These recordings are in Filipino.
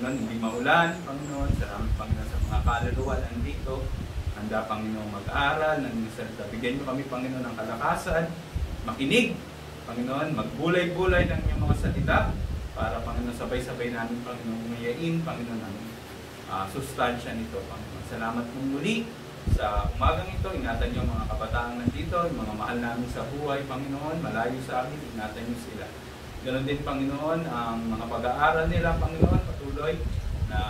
Panginoon, hindi maulan, Panginoon. Salamat, Panginoon, sa mga kaluluwa nandito. Handa, Panginoon, mag-aral salita. Bigyan niyo kami, Panginoon, ng kalakasan, makinig, Panginoon, magbulay-bulay ng iyong mga salita para, Panginoon, sabay-sabay namin, Panginoon, ngayain, Panginoon, ang uh, sustansya nito, Panginoon. Salamat po muli sa umagang ito. Ingatan niyo mga kabataan nandito, yung mga mahal namin sa buhay, Panginoon, malayo sa amin, ingatan niyo sila. Ganon din, Panginoon, ang mga pag-aaral nila, Panginoon, patuloy na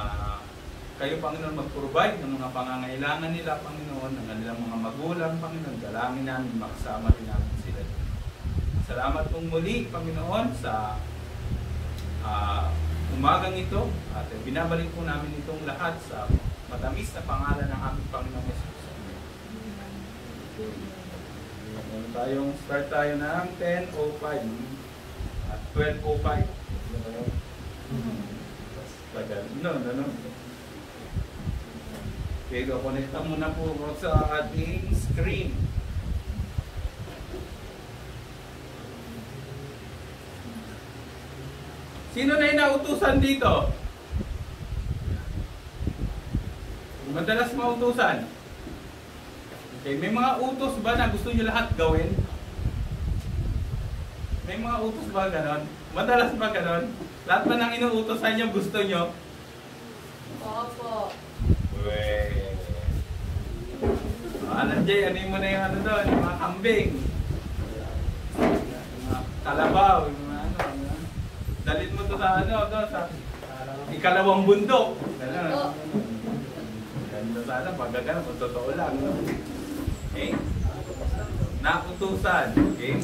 kayo, Panginoon, mag-provide ng mga pangangailangan nila, Panginoon, ng kanilang mga magulang, Panginoon. Dalangin namin, makasama rin namin sila. Salamat pong muli, Panginoon, sa uh, umagang ito. At binabalik po namin itong lahat sa matamis na pangalan ng aming Panginoon Jesus. Meron tayong start tayo ng 10.05 at 12.05. Tagal. No, no. Okay, go. Connecta muna po sa ating screen. Sino na inautusan dito? Madalas mautusan. Okay, may mga utos ba na gusto nyo lahat gawin? May mga utos ba ganon? Madalas ba ganon? Lahat ba ng inuutosan nyo gusto nyo? Opo. Weh. Ah, nandiyan, ano mo na yung ano doon, yung mga kambing. Yung mga kalabaw, yung mga ano, ano. Dalhin mo to sa ano, doon sa ikalawang bundok. Opo. Ganda sana, pag gano'n, kung totoo lang. No? Okay? Nakutusan. Okay?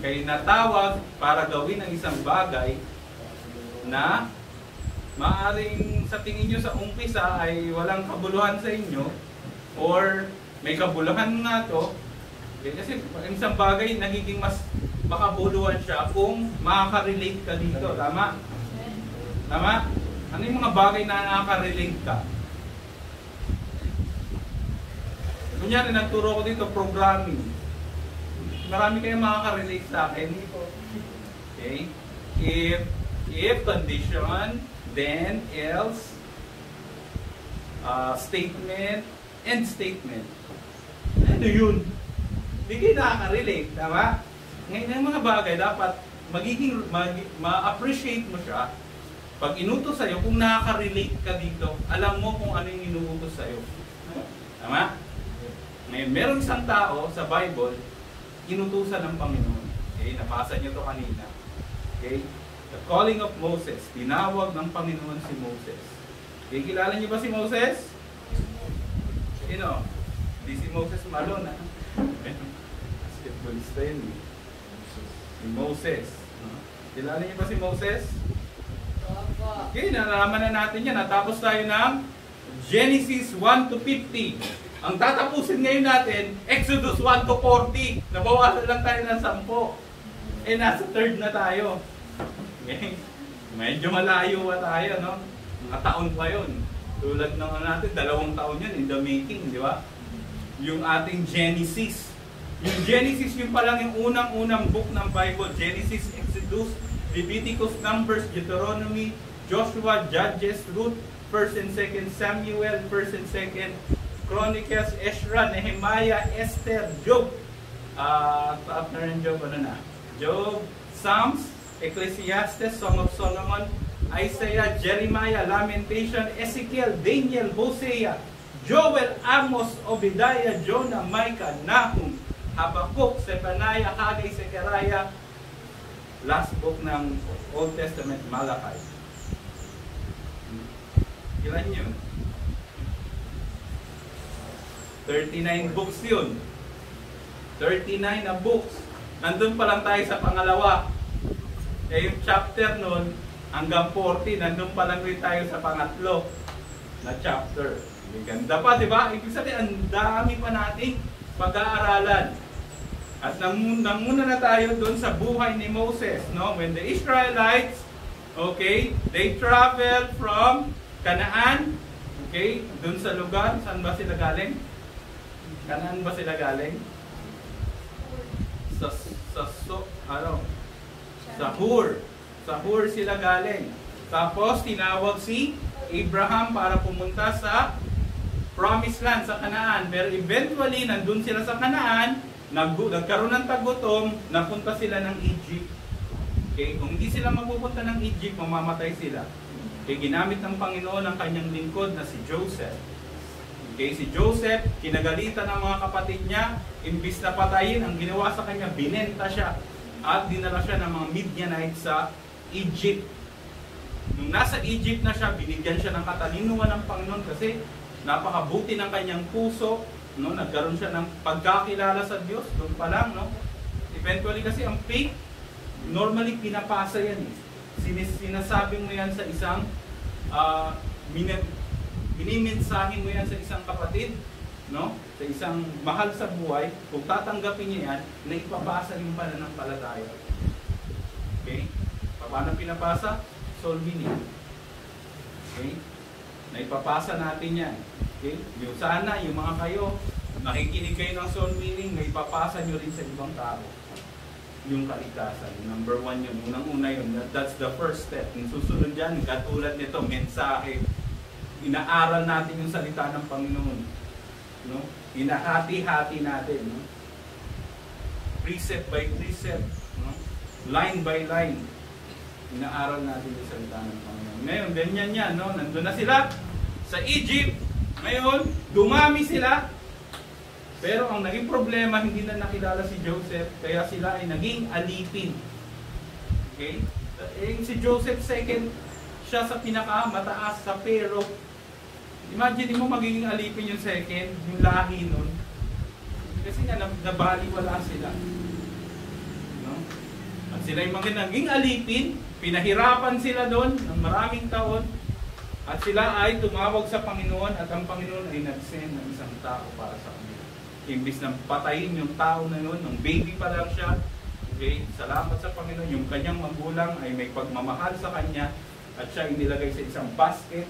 Kay natawag para gawin ang isang bagay na maaring sa tingin nyo sa umpisa ay walang kabuluhan sa inyo or may kabuluhan nga to okay? kasi ang isang bagay nagiging mas makabuluhan siya kung makaka-relate ka dito. Tama? Tama? Ano yung mga bagay na nakaka-relate ka? Kunyari, nagturo ko dito, programming. Marami kayong makaka-relate sa akin. Okay? If, if condition, then, else, uh, statement, and statement. Ano yun? Hindi nakaka-relate, tama? Ngayon, yung mga bagay, dapat magiging, mag, ma-appreciate mo siya pag inutos sa'yo, kung nakaka-relate ka dito, alam mo kung ano yung inuutos sa'yo. Tama? Ngayon, meron isang tao sa Bible, inutusan ng Panginoon. Okay, nabasa niyo to kanina. Okay? The calling of Moses. Tinawag ng Panginoon si Moses. Okay, kilala niyo ba si Moses? Sino? Hindi si Moses Malone, ha? Basketballista yun, eh. Si Moses. Kilala niyo ba si Moses? Okay, nalaman na natin yan. Natapos tayo ng Genesis 1 to 50. Ang tatapusin ngayon natin, Exodus 1 to 40. Nabawasan lang tayo ng 10. Eh, nasa third na tayo. Medyo malayo pa tayo, no? Mga taon pa yun. Tulad ng ano natin, dalawang taon yan in the making, di ba? Yung ating Genesis. Yung Genesis, yung palang yung unang-unang book ng Bible. Genesis, Exodus, Leviticus, Numbers, Deuteronomy, Joshua, Judges, Ruth, 1st and 2nd Samuel, 1st and 2nd Chronicles, Ezra, Nehemiah, Esther, Job. Uh, after ng Job, ano na? Job, Psalms, Ecclesiastes, Song of Solomon, Isaiah, Jeremiah, Lamentation, Ezekiel, Daniel, Hosea, Joel, Amos, Obadiah, Jonah, Micah, Nahum, Habakkuk, Zephaniah, Haggai, Zechariah, last book ng Old Testament, Malachi. Ilan yun? 39 books yun. 39 na books. Nandun pa lang tayo sa pangalawa. Eh yung chapter nun, hanggang 40, nandun pa lang rin tayo sa pangatlo na chapter. May ganda pa, di ba? Ibig sabihin, ang dami pa nating pag-aaralan. At nanguna na tayo doon sa buhay ni Moses, no? When the Israelites, okay, they traveled from Canaan, okay, doon sa lugar, saan ba sila galing? Kanaan ba sila galing? Sa, sa, so, ano? Sa Hur. Sa Hur sila galing. Tapos tinawag si Abraham para pumunta sa promised land sa Kanaan. Pero eventually, nandun sila sa Kanaan, nag nagkaroon ng tagutom, napunta sila ng Egypt. Okay? Kung hindi sila mapupunta ng Egypt, mamamatay sila. Okay? Ginamit ng Panginoon ang kanyang lingkod na si Joseph. Okay? Si Joseph, kinagalitan ng mga kapatid niya, imbis na patayin, ang ginawa sa kanya, binenta siya at dinala siya ng mga Midianites sa Egypt. Nung nasa Egypt na siya, binigyan siya ng katalinuhan ng Panginoon kasi napakabuti ng kanyang puso, no? Nagkaroon siya ng pagkakilala sa Diyos doon pa lang, no? Eventually kasi ang faith normally pinapasa yan eh. Sinis, sinasabi mo yan sa isang uh, minimensahin mo yan sa isang kapatid, no? Sa isang mahal sa buhay, kung tatanggapin niya yan, na ipapasa yung pananampalataya. Okay? Paano pinapasa? Soul winning. Okay? Na ipapasa natin yan. Okay? Yung sana, yung mga kayo, nakikinig kayo ng soul winning, na ipapasa nyo rin sa ibang tao yung kaligtasan. Number one yun. Unang-una yun. That, that's the first step. Yung susunod dyan, katulad nito, mensahe. Inaaral natin yung salita ng Panginoon. No? Inahati-hati natin. No? Precept by precept. No? Line by line. Inaaral natin yung salita ng Panginoon. Ngayon, ganyan yan. No? Nandun na sila sa Egypt. Ngayon, dumami sila pero ang naging problema, hindi na nakilala si Joseph, kaya sila ay naging alipin. Okay? Eh, si Joseph second, siya sa pinakamataas sa pero. Imagine mo magiging alipin yung second, yung lahi nun. Kasi nga, nabaliwala sila. No? At sila yung mga naging alipin, pinahirapan sila doon ng maraming taon, at sila ay tumawag sa Panginoon at ang Panginoon ay nag-send ng isang tao para sa kanila imbis na patayin yung tao na yun, nung baby pa lang siya, okay, salamat sa Panginoon, yung kanyang magulang ay may pagmamahal sa kanya at siya inilagay sa isang basket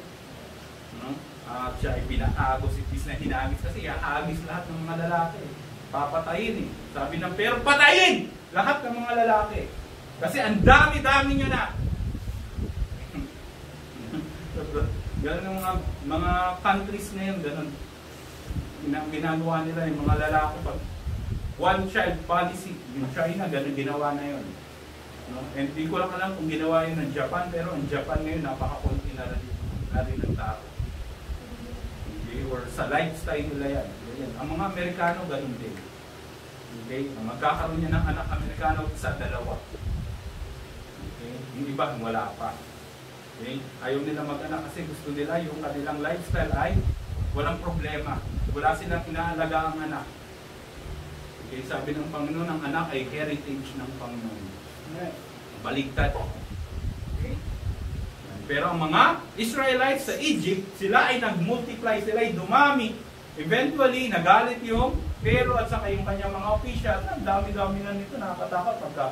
no? At siya ay pinaagos imbis na hinagis kasi ahagis lahat ng mga lalaki papatayin eh sabi ng pero patayin lahat ng mga lalaki kasi ang dami-dami nyo na ganun ang mga, mga countries ngayon ganun ginagawa nila yung mga lalaki pag one child policy, yung China, ganun ginawa na yun. No? And di ko lang alam kung ginawa yun ng Japan, pero ang Japan ngayon, napaka-konti na rin, na rin ng tao. Okay? Or sa lifestyle nila yan. yan. Ang mga Amerikano, ganun din. Okay? Magkakaroon niya ng anak Amerikano, isa, dalawa. Okay? Yung iba, wala pa. Okay? Ayaw nila mag-anak kasi gusto nila yung kanilang lifestyle ay walang problema. Wala silang inaalaga ang anak. Okay, sabi ng Panginoon, ang anak ay heritage ng Panginoon. Baligtad. Pero ang mga Israelites sa Egypt, sila ay nag-multiply, sila ay dumami. Eventually, nagalit yung pero at saka yung kanyang mga official, ang dami-dami na nito, nakakatakot pagka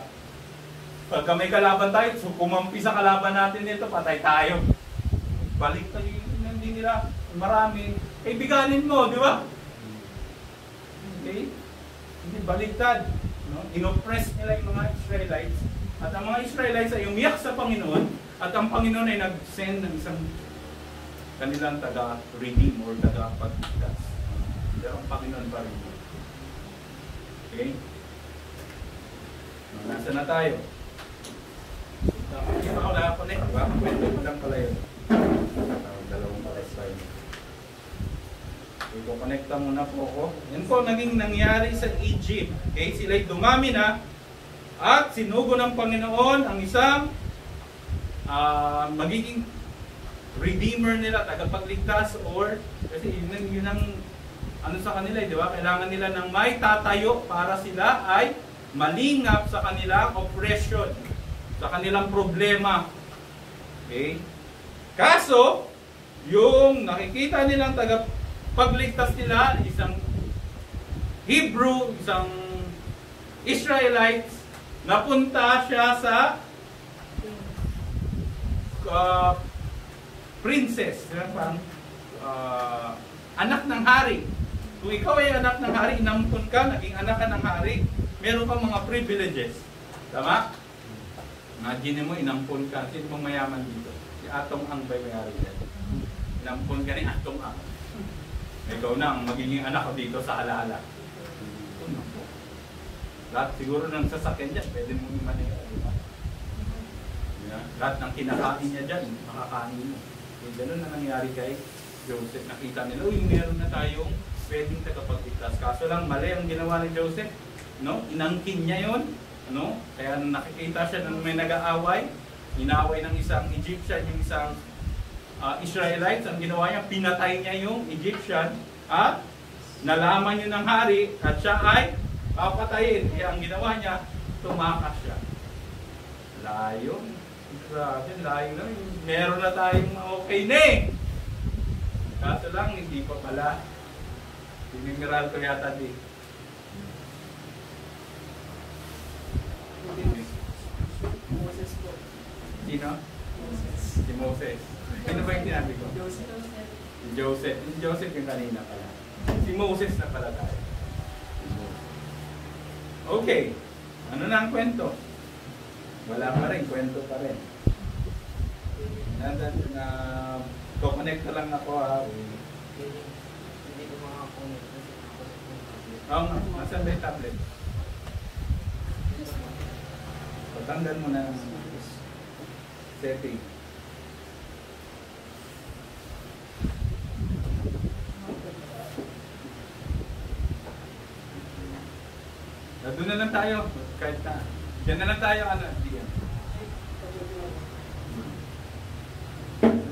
pagka may kalaban tayo, so kumampi sa kalaban natin nito, patay tayo. Baliktad yung hindi nila, marami, kaibiganin mo, di ba? Okay? Hindi baligtad. No? Inoppress nila yung mga Israelites. At ang mga Israelites ay umiyak sa Panginoon at ang Panginoon ay nag-send ng isang kanilang taga-redeem or taga-pagligtas. Pero ang Panginoon pa rin. Okay? Nasa na tayo? Hindi pa ako nakakonect, di ba? Pwede mo lang pala yun. Dalawang pala slide. Iko-connecta muna po ako. Yan po naging nangyari sa Egypt. Okay, sila'y dumami na at sinugo ng Panginoon ang isang uh, magiging redeemer nila, tagapagligtas or kasi yun, yun ang ano sa kanila, di ba? Kailangan nila ng may tatayo para sila ay malingap sa kanilang oppression, sa kanilang problema. Okay? Kaso, yung nakikita nilang taga pagligtas nila, isang Hebrew, isang Israelites, napunta siya sa uh, princess, parang uh, anak ng hari. Kung ikaw ay anak ng hari, inampun ka, naging anak ka ng hari, meron kang mga privileges. Tama? Imagine mo, inampun ka. Sino bang mayaman dito? atong ang ba may ari yan? Nampun ka ni atong ang. Ikaw na ang magiging anak ko dito sa alaala. Lahat siguro ng sasakyan dyan, pwede mong imanera, Yeah. Lahat ng kinakain niya dyan, makakain mo. Eh, ganun na nangyari kay Joseph. Nakita nila, uy, meron na tayong pwedeng tagapagligtas. Kaso lang, mali ang ginawa ni Joseph. No? Inangkin niya yon no? Kaya nung nakikita siya nung may nag-aaway, inaway ng isang Egyptian, yung isang uh, Israelites, ang ginawa niya, pinatay niya yung Egyptian at nalaman yun ng hari at siya ay papatayin. Kaya ang ginawa niya, tumakas siya. Layo. Grabe, layo na. Meron na tayong okay na eh. Kaso lang, hindi pa pala. Binimiral ko yata di. Moses po. Sino? Moses. Si Moses. Sino ba yung sinabi ko? Joseph. Si Joseph. Si Joseph yung kanina pala. Si Moses na pala tayo. Okay. Ano na ang kwento? Wala pa rin. Kwento pa rin. Na, na, na connect na lang ako ha. Hindi ko makakunik kasi ako sa tablet. Oo nga. Nasaan ba yung tablet? Patanggal mo na ng setting. Ah, Doon na lang tayo. Kahit na. Diyan na lang tayo. Ano? Diyan.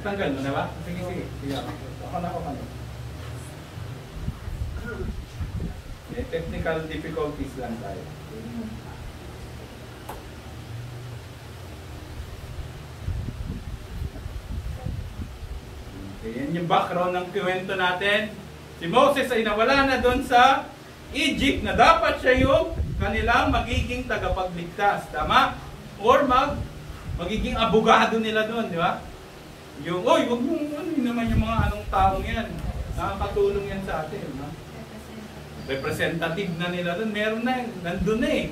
Tanggal mo na ba? Sige, sige. Sige ako. Ako na ako kano. May technical difficulties lang tayo. Okay, yan yung background ng kwento natin. Si Moses ay nawala na doon sa Egypt na dapat siya yung kanilang magiging tagapagligtas. Tama? Or mag magiging abogado nila doon, di ba? Yung, oy, wag mo, ano naman yung mga anong taong yan. Nakakatulong yan sa atin. No? Representative na nila doon. Meron na, yun. nandun na eh.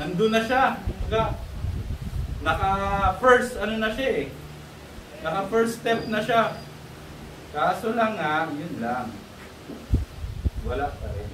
Nandun na siya. Kumbaga, naka first, ano na siya eh. Naka first step na siya. Kaso lang nga, yun lang. Wala pa rin.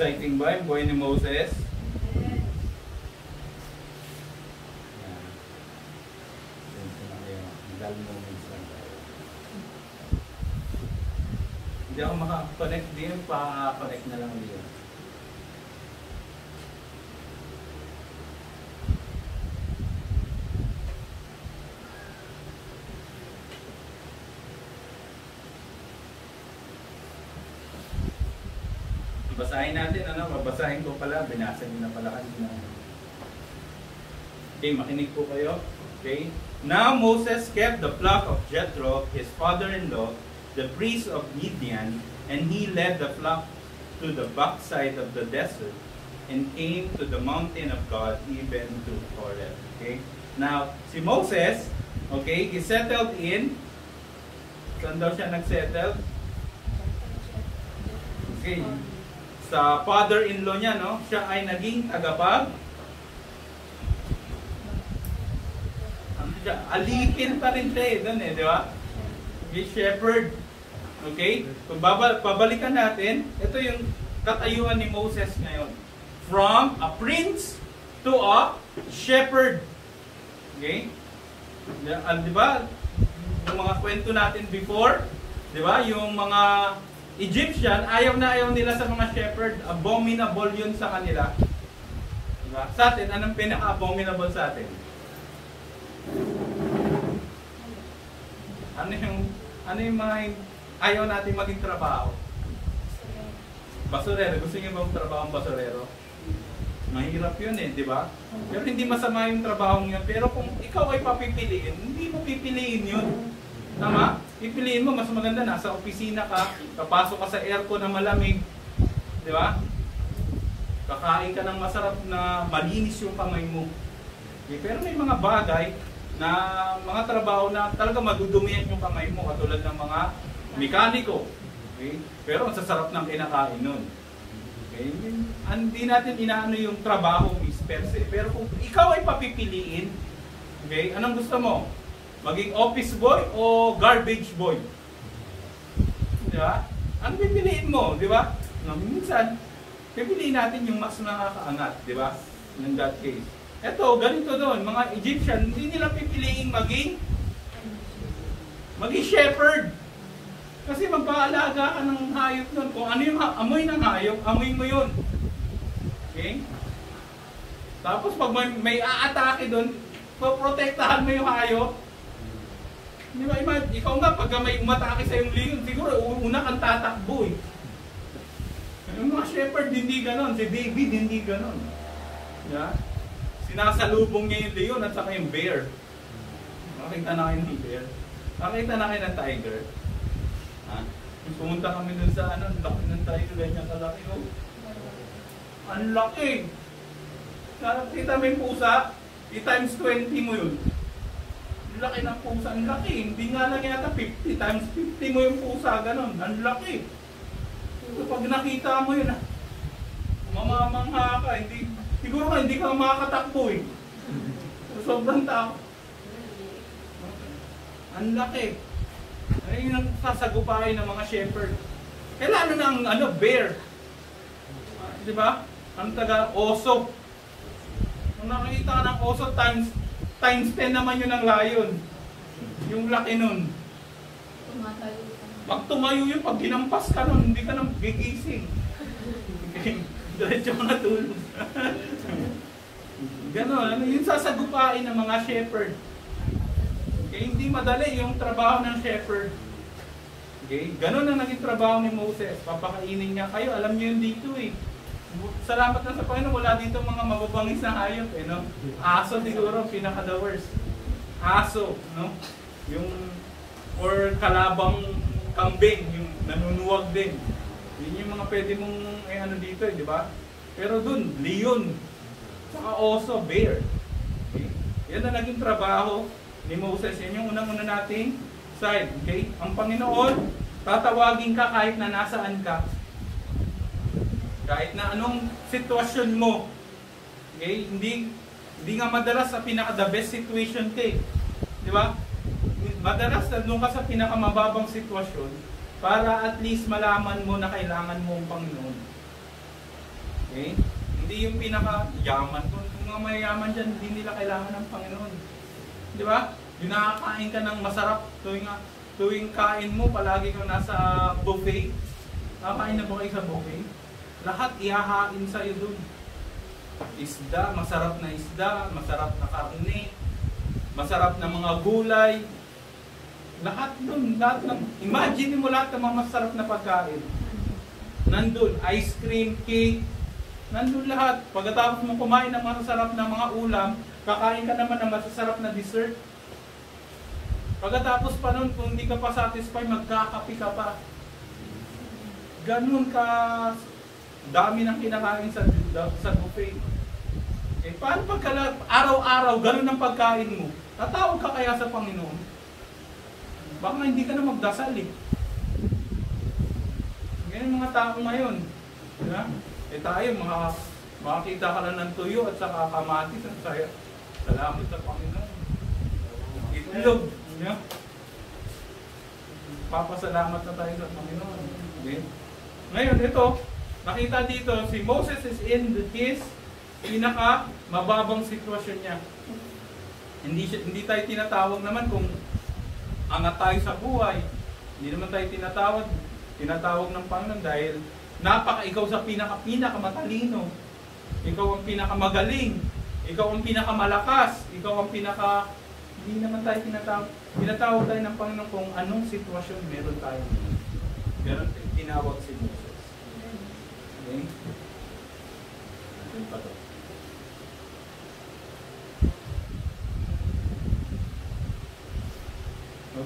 Exciting ba yung buhay ni Moses? Hindi ako maka-connect din, pa-connect na lang din. Basahin natin, ano? Babasahin ko pala. Binasa niyo na pala kanina. Okay, makinig po kayo. Okay? Now Moses kept the flock of Jethro, his father-in-law, the priest of Midian, and he led the flock to the backside of the desert and came to the mountain of God, even to Horeb. Okay? Now, si Moses, okay, he settled in, saan daw siya nagsettle? Okay, sa father-in-law niya, no? Siya ay naging tagapag siya, alipin pa rin siya eh, doon eh, di ba? Okay, shepherd. Okay? Kung babal, natin, ito yung katayuan ni Moses ngayon. From a prince to a shepherd. Okay? Di ba? Yung mga kwento natin before, di ba? Yung mga Egyptian, ayaw na ayaw nila sa mga shepherd. Abominable yun sa kanila. Di ba? Sa atin, anong pinaka-abominable sa atin? Ano yung ano yung mga ayaw natin maging trabaho? Basurero. Gusto niyo ba trabaho ang basurero? Mahirap yun eh, di ba? Pero hindi masama yung trabaho niya. Pero kung ikaw ay papipiliin, hindi mo pipiliin yun. Tama? Pipiliin mo, mas maganda nasa opisina ka, papasok ka sa aircon na malamig. Di ba? Kakain ka ng masarap na malinis yung kamay mo. Okay, pero may mga bagay na mga trabaho na talaga madudumihan yung kamay mo katulad ng mga mekaniko. Okay? Pero ang sasarap ng kinakain nun. Okay? Hindi natin inaano yung trabaho is per. Pero kung ikaw ay papipiliin, okay, anong gusto mo? Maging office boy o garbage boy? Di ba? Ano pipiliin mo? Di ba? Minsan, pipiliin natin yung mas nakakaangat. Di ba? In that case. Ito, ganito doon, mga Egyptian, hindi nila pipiliin maging maging shepherd. Kasi magpaalaga ka ng hayop nun. Kung ano yung amoy ng hayop, amoy mo yun. Okay? Tapos pag may, may aatake doon, poprotektahan mo yung hayop. Di ba, imagine, ikaw nga, pag may umatake sa yung leon, siguro una kang tatakbo eh. Yung mga shepherd, hindi ganon. Si David, hindi ganon. Yeah? Sinasalubong niya yung leon at saka yung bear. Nakita na kayo ng bear. Nakita na kayo ng tiger. Ha? Pumunta kami dun sa ano, laki ng tiger, ganyan kalaki. Oh. Ang laki! Nakita mo yung pusa, i-times 20 mo yun. Laki ng pusa, ang laki. Hindi nga lang yata 50 times 50 mo yung pusa, ganun. Ang laki. So pag nakita mo yun, ah, mamamangha ka, hindi, siguro ka hindi ka makakatakbo eh. Sobrang tao. Ang laki. Ay, yun ang ng mga shepherd. Eh lalo na ang ano, bear. Di ba? Ang taga oso. Kung nakikita ka ng oso times times 10 naman yun ng lion. Yung laki nun. Pag tumayo yun, pag ginampas ka nun, hindi ka nang gigising. Diretso ka natulog. Ganon, ano, yun sasagupain ng mga shepherd. Okay, hindi madali yung trabaho ng shepherd. Okay, ganon ang naging trabaho ni Moses. Papakainin niya kayo, alam niyo yun dito eh. Salamat na sa Panginoon, wala dito mga mababangis na hayop eh, no? Aso siguro, pinaka the worst. Aso, no? Yung, or kalabang kambing, yung nanunuwag din. Yun yung mga pwede mong, eh, ano dito eh, di ba? Pero dun, leon, Saka oso, bear. Okay? Yan ang naging trabaho ni Moses. Yan yung unang-una nating side. Okay? Ang Panginoon, tatawagin ka kahit na nasaan ka. Kahit na anong sitwasyon mo. Okay? Hindi hindi nga madalas sa pinaka the best situation ka eh. Di ba? Madalas nandun ka sa pinakamababang sitwasyon para at least malaman mo na kailangan mo ang Panginoon. Okay? Hindi yung pinaka-yaman. Kung mga mayayaman dyan, hindi nila kailangan ng Panginoon. Di ba? Yung nakakain ka ng masarap tuwing, tuwing kain mo, palagi kang nasa buffet. Nakakain na ba kayo sa buffet? Lahat ihahain sa'yo dun. Isda, masarap na isda, masarap na karne, masarap na mga gulay. Lahat dun, lahat ng, imagine mo lahat ng mga masarap na pagkain. Nandun, ice cream, cake, Nandun lahat. Pagkatapos mo kumain ng masasarap na mga ulam, kakain ka naman ng masasarap na dessert. Pagkatapos pa nun, kung hindi ka pa satisfied, magkakapi ka pa. Ganun ka dami ng kinakain sa, sa buffet. Eh, paano pagka araw-araw, ganun ang pagkain mo? Tatawag ka kaya sa Panginoon? Baka hindi ka na magdasal eh. Ganyan mga tao ngayon. Diba? Eh tayo, mga, makakita ka lang ng tuyo at saka kamatis. Ang saya. Salamat sa Panginoon. Love niya. Papasalamat na tayo sa Panginoon. Okay? Ngayon, ito, nakita dito, si Moses is in his pinaka mababang sitwasyon niya. Hindi, hindi tayo tinatawag naman kung angat tayo sa buhay. Hindi naman tayo tinatawag, tinatawag ng Panginoon dahil napaka ikaw sa pinaka pinaka matalino. Ikaw ang pinakamagaling. Ikaw ang pinakamalakas. Ikaw ang pinaka hindi naman tayo tinatawag. Tinatawag tayo ng Panginoon kung anong sitwasyon meron tayo. Meron tinawag si Moses. Okay? Ano pa to?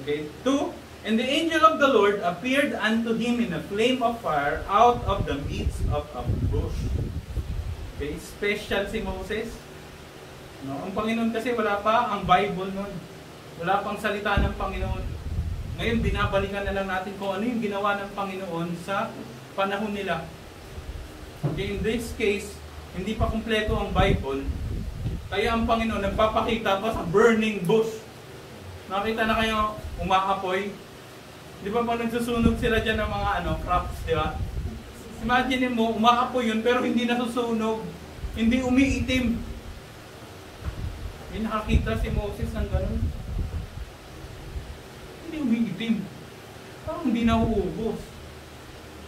Okay. Two, and the angel of the Lord appeared unto him in a flame of fire out of the midst of a bush. Okay, special si Moses. No, ang Panginoon kasi wala pa ang Bible noon. Wala pang salita ng Panginoon. Ngayon binabalikan na lang natin kung ano yung ginawa ng Panginoon sa panahon nila. Okay, in this case, hindi pa kumpleto ang Bible. Kaya ang Panginoon nagpapakita pa sa burning bush. Nakita na kayo umaapoy. Di ba pag nagsusunog sila dyan ng mga ano, crops, di ba? Imagine mo, umaapoy yun pero hindi nasusunog. Hindi umiitim. May nakakita si Moses ng ganun. Hindi umiitim. Parang hindi nauubos.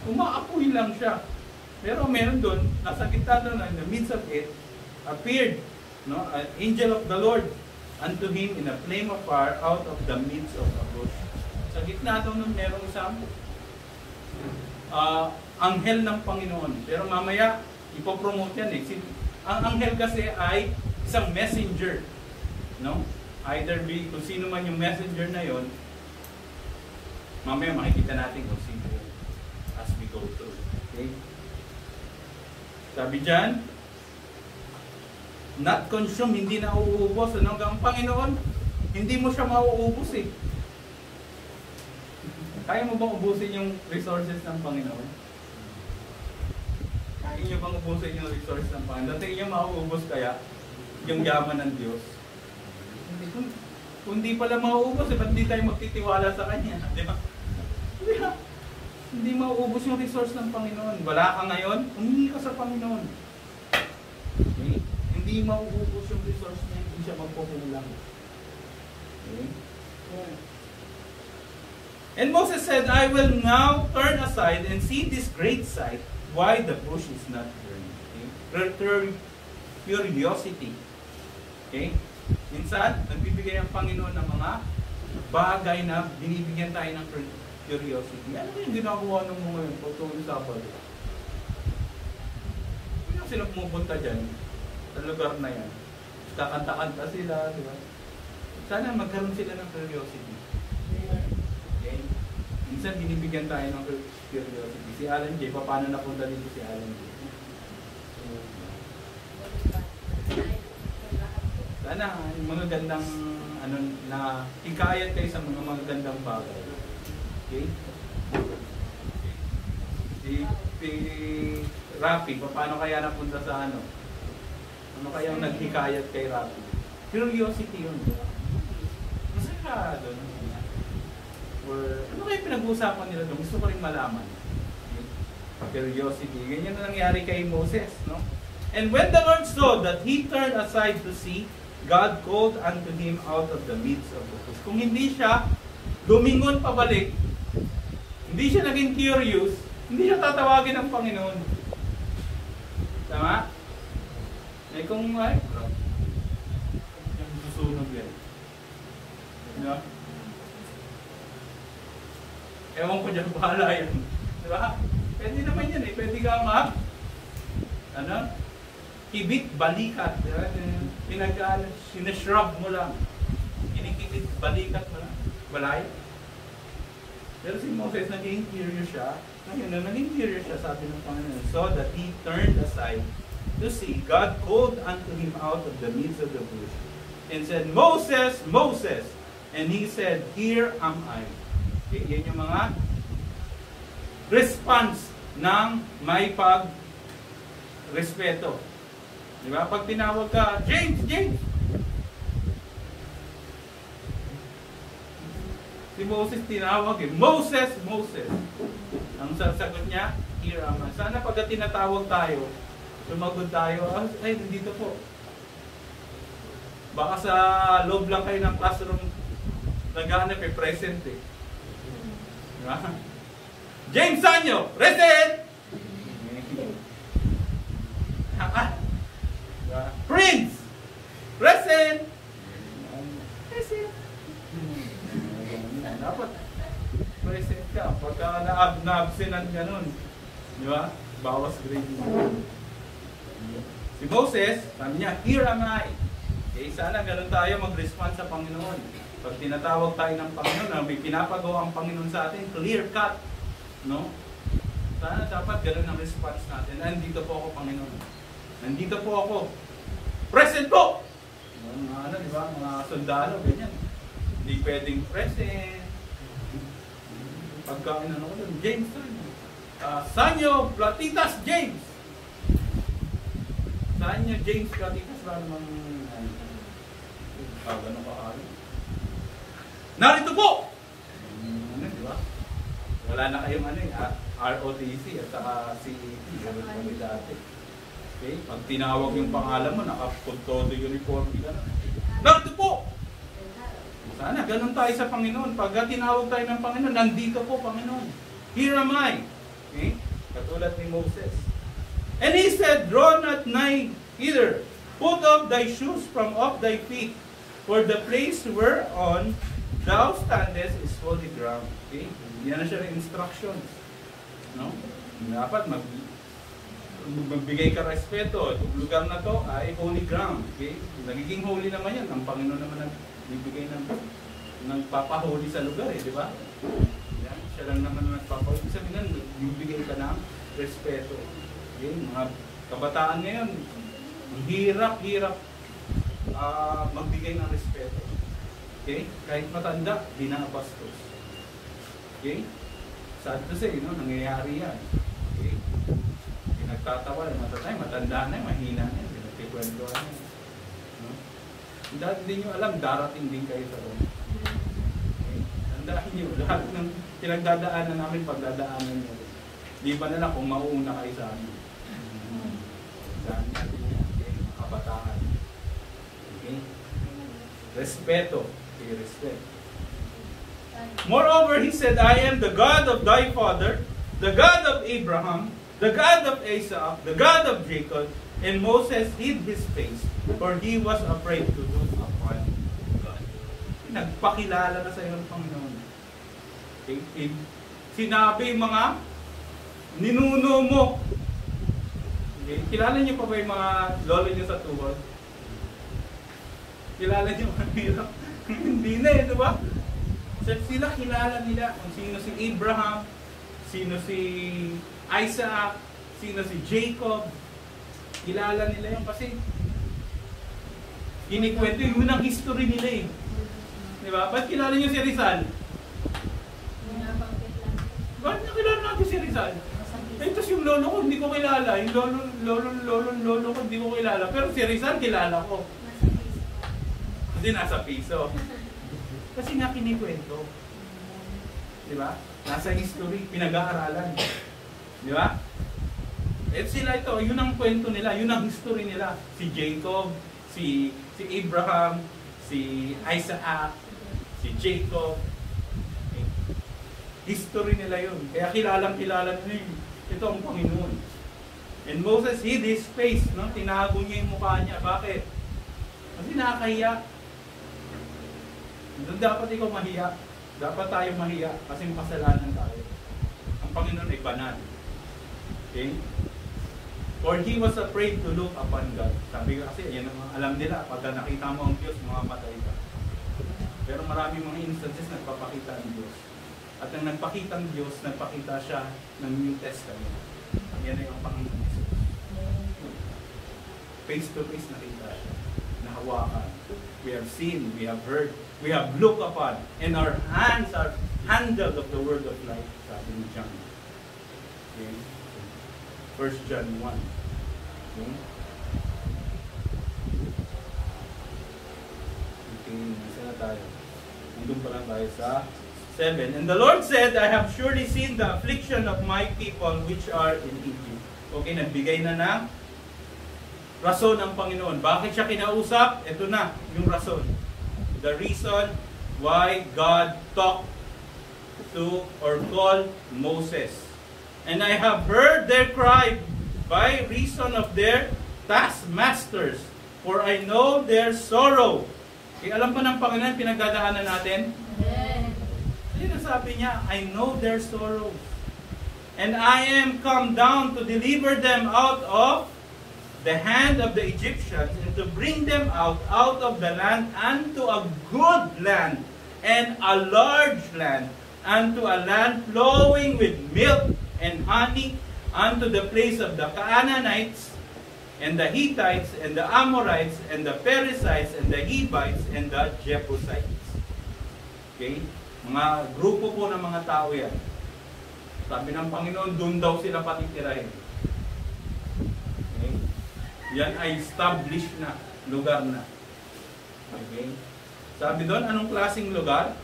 Umaapoy lang siya. Pero meron doon, nasa gitna doon, in the midst of it, appeared no, an angel of the Lord unto him in a flame of fire out of the midst of a bush. Sa gitna doon nun, merong isang uh, anghel ng Panginoon. Pero mamaya, ipopromote yan eh. Ang anghel kasi ay isang messenger. No? Either be, kung sino man yung messenger na yon, mamaya makikita natin kung sino as we go through. Okay? Sabi dyan, not consume, hindi na uuubos. Ano ang Panginoon? Hindi mo siya mauubos eh. Kaya mo bang ubusin yung resources ng Panginoon? Kaya niyo bang ubusin yung resources ng Panginoon? Dati niyo mauubos kaya yung yaman ng Diyos. Hindi, kung, kung di pala mauubos, eh, ba't di tayo magtitiwala sa Kanya? Di ba? Di ba? Hindi mauubos yung resource ng Panginoon. Wala ka ngayon, humingi ka sa Panginoon. Okay? Hindi mauubos yung resource niya, hindi siya magpupulang. Okay? And Moses said, I will now turn aside and see this great sight, why the bush is not burning. Okay? Cur- Curiosity. Okay? Minsan, nagbibigay ang Panginoon ng mga bagay na binibigyan tayo ng curiosity. Ano yung ginagawa ng mga yun pag tuwing Sabado? Kaya sila pumupunta dyan, sa lugar na yan. Kakanta-kanta sila, di ba? Sana magkaroon sila ng curiosity. Okay? Minsan binibigyan tayo ng curiosity. Si Alan J, paano napunta dito si Alan J? Sana yung mga gandang ano na hikayat kayo sa mga mga gandang bagay. Okay? Si, si Rafi, paano kaya napunta sa ano? Ano kaya ang naghikayat kay Rafi? Curiosity yun. Masaya doon. Or ano kaya pinag-uusapan nila doon? Gusto ko rin malaman. Curiosity. Ganyan na nangyari kay Moses, no? And when the Lord saw that he turned aside to see, God called unto him out of the midst of the bush. Kung hindi siya lumingon pabalik, hindi siya naging curious, hindi siya tatawagin ng Panginoon. Tama? Eh kung ay, yung susunog yan. Diba? Ewan ko dyan, bahala yan. Diba? Pwede naman yan eh. Pwede ka mag, ano? Kibit, balikat. Diba? Pinag, ano, sinashrub mo lang. Kinikibit, balikat mo lang. Balay. Pero si Moses, naging curious siya. Ngayon, na naging curious siya, sabi ng Panginoon, so that he turned aside to see, God called unto him out of the midst of the bush and said, Moses, Moses! And he said, Here am I. Okay, yan yung mga response ng may pag respeto. Di ba? Pag tinawag ka, James, James! Moses tinawag eh. Moses, Moses. Ang sasagot niya, here am I. Sana pag tinatawag tayo, sumagot tayo, "Ah, ay, nandito po. Baka sa loob lang kayo ng classroom, naghahanap eh, present eh. Diba? James Sanyo, present! Ah, diba? Prince! Present. Dapat present ka. Pagka na- na-absenan ka nun, di ba? Bawas grade mo. Si Moses, sabi niya, here am I. Okay, sana ganun tayo mag-respond sa Panginoon. Pag tinatawag tayo ng Panginoon, na may pinapagawa ang Panginoon sa atin, clear cut. No? Sana dapat ganun ang response natin. Nandito po ako, Panginoon. Nandito po ako. Present po! Mga ano, di ba? Mga sundalo, ganyan. Hindi pwedeng present. Pagkain ano ko doon, James Sanyo. Uh, Sanyo Platitas James. Sanyo James Platitas ba namang ano? Ah, ka ano? Narito po! Ano, di ba? Wala na kayong ano eh, ah, ROTC at saka CAT. Ganun kami dati. Okay? Pag tinawag yung pangalan mo, nakapuntodo uniform ka na. Narito po! Sana ganun tayo sa Panginoon. Pag tinawag tayo ng Panginoon, nandito po Panginoon. Here am I. Okay? Katulad ni Moses. And he said, Draw not nigh either. Put off thy shoes from off thy feet. For the place whereon thou standest is holy ground. Okay? Yan na siya ng instructions. No? Dapat mag magbigay ka respeto. Itong lugar na to ay holy ground. Okay? Nagiging holy naman yan. Ang Panginoon naman ang bibigay ng nagpapahuli sa lugar eh, di ba? Yan, siya lang naman nagpapahuli. Ibig sabihin nun, bibigay ka ng respeto. Okay? Mga kabataan ngayon, hirap-hirap ah, magbigay ng respeto. Okay? Kahit matanda, binabastos. Okay? Sad to say, no? nangyayari yan. Okay? Nagtatawa, matatay, matanda na, mahina na, pinagkikwentuhan na. Dahil hindi nyo alam, darating din kayo sa Rome. Okay? Tandaan nyo, lahat ng pinagdadaanan namin, pagdadaanan nyo. Di ba na lang kung mauuna kayo sa amin? Tandaan natin kabataan. Okay? Respeto. Okay, respect. Moreover, he said, I am the God of thy father, the God of Abraham, the God of Isaac, the God of Jacob. And Moses hid his face, for he was afraid to look upon God. Nagpakilala na sa iyo ng Panginoon. Okay? Eh, Sinabi yung mga ninuno mo. Okay? Kilala niyo pa ba yung mga lolo niyo sa tuhod? Kilala niyo mga hirap? Hindi na eh, di ba? Sila kilala nila kung sino si Abraham, sino si Isaac, sino si Jacob. Kilala nila yun kasi kinikwento yun ang history nila eh. Di ba? Ba't kilala niyo si Rizal? Binabanggit lang. Bakit niyo kilala natin si Rizal? Eh, tapos yung lolo ko, hindi ko kilala. Yung lolo, lolo, lolo, lolo ko, hindi ko kilala. Pero si Rizal, kilala ko. Kasi nasa piso. Kasi nga kinikwento. Di ba? Nasa history, pinag-aaralan. Di ba? Eh sila ito, yun ang kwento nila, yun ang history nila. Si Jacob, si si Abraham, si Isaac, si Jacob. Okay. History nila yun. Kaya kilalang kilala nila yun. Ito ang Panginoon. And Moses hid his face, no? tinago niya yung mukha niya. Bakit? Kasi nakakahiya. Doon dapat ikaw mahiya. Dapat tayo mahiya kasi makasalanan tayo. Ang Panginoon ay banal. Okay? For he was afraid to look upon God. Sabi ko kasi, yan ang alam nila. Pagka nakita mo ang Diyos, mamamatay ka. Pero marami mga instances nagpapakita ang Diyos. At ang nagpakita ang Diyos, nagpakita siya ng New Testament. Yan ay ang Panginoon Jesus. Face to face nakita siya. Nahawakan. We have seen, we have heard, we have looked upon, and our hands are handled of the word of life, sabi ni John. Okay? 1 John 1. Okay? Okay, nasa na tayo? Nandun lang tayo sa 7. And the Lord said, I have surely seen the affliction of my people which are in Egypt. Okay, nagbigay na ng rason ng Panginoon. Bakit siya kinausap? Ito na, yung rason. The reason why God talked to or called Moses. And I have heard their cry by reason of their taskmasters, for I know their sorrow. Eh, alam pa ng Panginoon pinagdadaanan natin? Amen. Yun ang sabi niya, I know their sorrows. And I am come down to deliver them out of the hand of the Egyptians and to bring them out out of the land unto a good land and a large land unto a land flowing with milk and honey unto the place of the Canaanites and the Hittites and the Amorites and the Perizzites and the Hivites and the Jebusites. Okay? Mga grupo po ng mga tao yan. Sabi ng Panginoon, doon daw sila patitirahin. Okay? Yan ay established na lugar na. Okay? Sabi doon, anong klaseng lugar?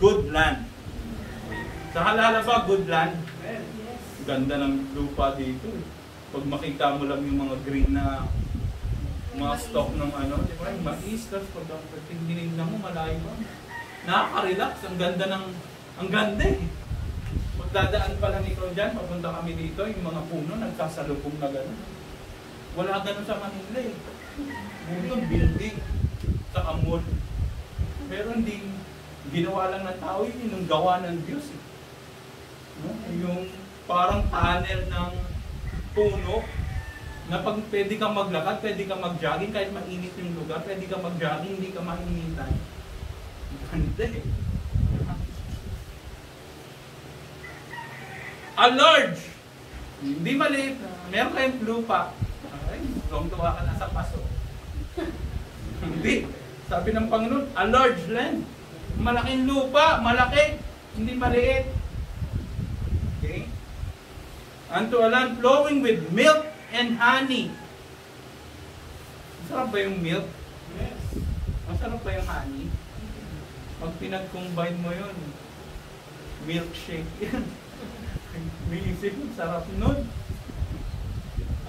Good land. Sa halala ba, good land? Ganda ng lupa dito. eh. Pag makita mo lang yung mga green na mga stock ng ano, di ba? Yung mais, tapos pag tinignan mo, malayo ba? Nakaka-relax. Ang ganda ng, ang ganda eh. Magdadaan pa lang ikaw dyan, papunta kami dito, yung mga puno, nagsasalubong na gano'n. Wala gano'n sa Manila eh. Buto, building, sa mall. Pero hindi, ginawa lang ng tao yun, yung gawa ng Diyos eh. Yung parang tunnel ng puno na pag pwede kang maglakad, pwede kang mag-jogging kahit mainit yung lugar, pwede kang mag-jogging, hindi ka mainitan. Ganda eh. A large. Hindi maliit. Meron kayong lupa. Ay, tuwa ka na sa paso. hindi. Sabi ng Panginoon, a large land. Malaking lupa, malaki, hindi maliit. Unto a land flowing with milk and honey. Masarap ba yung milk? Yes. Masarap ba yung honey? Pag pinag-combine mo yun, milkshake yan. May isip, sarap nun.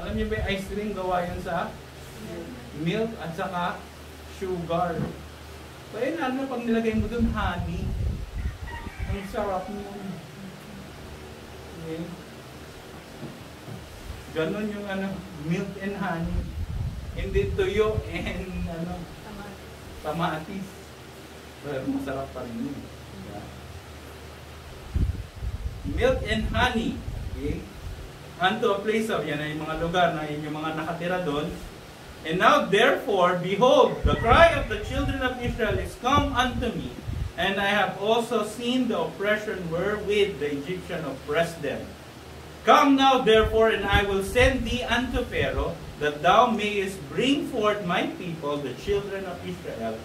Alam niyo ba yung ice cream gawa yun sa milk at saka sugar. So yun, ano pag nilagay mo dun, honey. Ang sarap nun. Okay. Ganon yung ano, milk and honey. Hindi tuyo and ano, Tama. kamatis. Pero masarap pa rin yun. Yeah. Milk and honey. Okay? Unto a place of, yan ay mga lugar na yun yung mga nakatira doon. And now therefore, behold, the cry of the children of Israel is come unto me, and I have also seen the oppression wherewith the Egyptian oppressed them. Come now therefore, and I will send thee unto Pharaoh, that thou mayest bring forth my people, the children of Israel,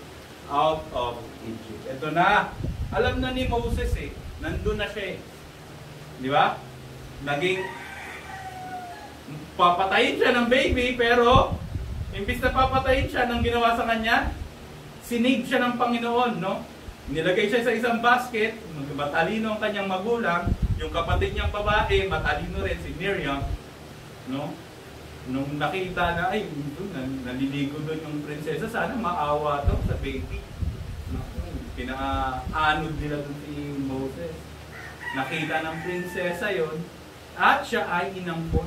out of Egypt. Ito na. Alam na ni Moses eh. Nandun na siya eh. Di ba? Naging papatayin siya ng baby, pero imbis na papatayin siya ng ginawa sa kanya, sinave siya ng Panginoon, no? Nilagay siya sa isang basket, matalino ang kanyang magulang, yung kapatid niyang babae, matalino rin si Miriam, no? Nung nakita na, ay, nan- naliligo doon yung prinsesa, sana maawa to sa baby. Naku, Pinaanod nila doon si Moses. Nakita ng prinsesa yon at siya ay inampon.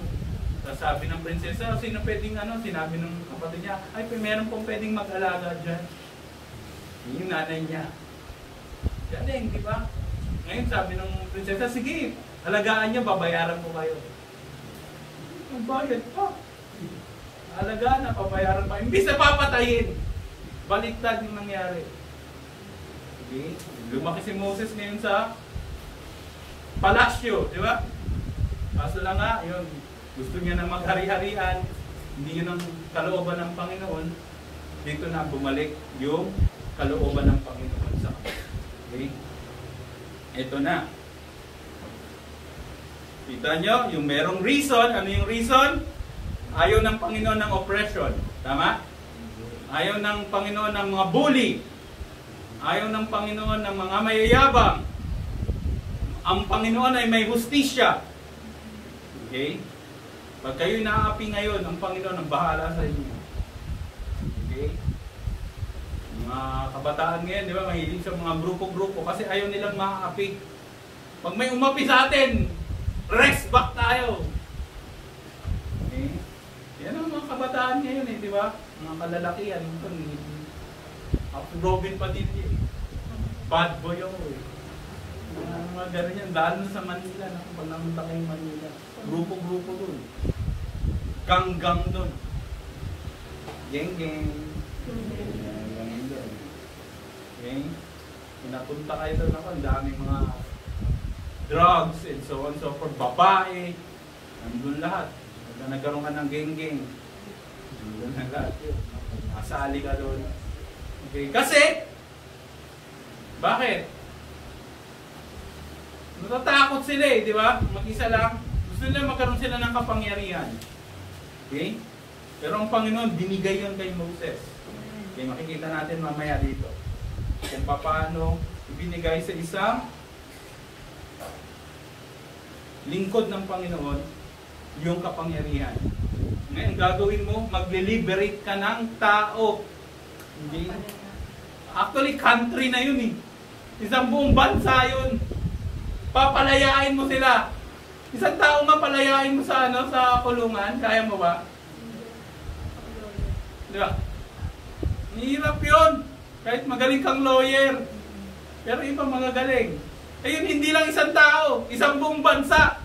Tapos sabi ng prinsesa, sino pwedeng ano, sinabi ng kapatid niya, ay, meron pong pwedeng mag-alaga dyan. Yung nanay niya. Galing, di ba? Ngayon sabi ng prinsesa, sige, alagaan niya, babayaran ko kayo. Ang bayad pa. Alagaan na, babayaran pa. Imbis na papatayin. Baliktad yung nangyari. Okay? Lumaki si Moses ngayon sa palasyo, di ba? Kaso lang nga, yun, gusto niya na maghari-harian, hindi yun ang kalooban ng Panginoon, dito na bumalik yung kalooban ng Panginoon sa kanya. Okay? Ito na. Kita nyo, yung merong reason, ano yung reason? Ayaw ng Panginoon ng oppression. Tama? Ayaw ng Panginoon ng mga bully. Ayaw ng Panginoon ng mga mayayabang. Ang Panginoon ay may hustisya. Okay? Pag kayo naaapi ngayon, ang Panginoon ang bahala sa inyo. Okay? Mga kabataan ngayon, di ba, mahilig sa mga grupo-grupo kasi ayaw nilang maaapi. Pag may umapi sa atin, rest back tayo. Okay? Yan ang mga kabataan ngayon eh, di ba? Mga kalalakihan. Ako Robin Padilla eh. Bad boy ako eh. Mga, mga ganun yan. Lalo sa Manila. No? Pag namunta kayong Manila. Grupo-grupo dun. Gang-gang dun. Geng-geng. Okay? Pinapunta kayo doon ako. Ang daming mga drugs and so on so forth. Babae. Nandun lahat. Pagka nagkaroon ka ng geng-geng. Nandun na lahat yun. Nasali ka doon. Okay, kasi, bakit? Natatakot sila eh, di ba? Mag-isa lang. Gusto nila magkaroon sila ng kapangyarihan. Okay? Pero ang Panginoon, binigay yun kay Moses. Okay, makikita natin mamaya dito. Kung paano ibinigay sa isang lingkod ng Panginoon yung kapangyarihan. Ngayon, gagawin mo, magle-liberate ka ng tao. Hindi. Actually, country na yun eh. Isang buong bansa yun. Papalayain mo sila. Isang tao nga palayain mo sa ano sa kulungan, kaya mo ba? Di ba? Hirap yun. Kahit magaling kang lawyer. Pero iba magagaling. Ayun, hindi lang isang tao, isang buong bansa.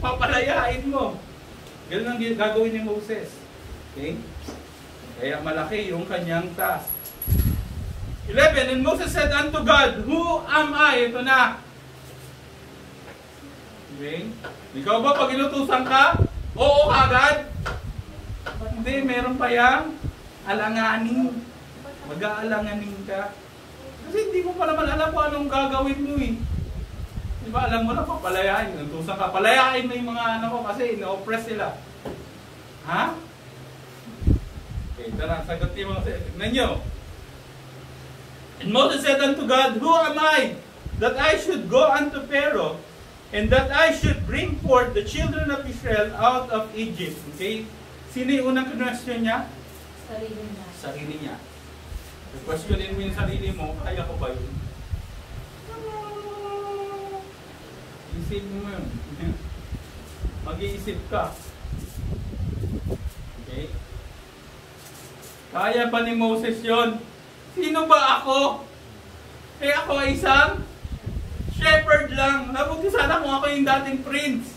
Papalayain mo. Ganun ang gagawin ni Moses. Okay? Kaya malaki yung kanyang task. 11, And Moses said unto God, Who am I? Ito na. Okay? Ikaw ba pag inutusan ka? Oo agad? Hindi, meron pa yang alanganin. Mag-aalanganin ka. Kasi hindi mo pa naman alam kung anong gagawin mo eh. Di ba, alam mo na papalayain. Inutusan ka, palayain mo yung mga ano ko kasi na-oppress sila. Ha? Okay, tara, sagot niyo mga Tignan nyo. And Moses said unto God, Who am I that I should go unto Pharaoh and that I should bring forth the children of Israel out of Egypt? Okay? Sino yung unang question niya? Sarili na. Sarili niya. Questionin mo yung sarili mo, kaya ko ba yun? Isipin mo yun. Mag-iisip ka. Okay? Kaya ba ni Moses yon? Sino ba ako? Eh ako ay isang shepherd lang. Nabuti sana kung ako yung dating prince.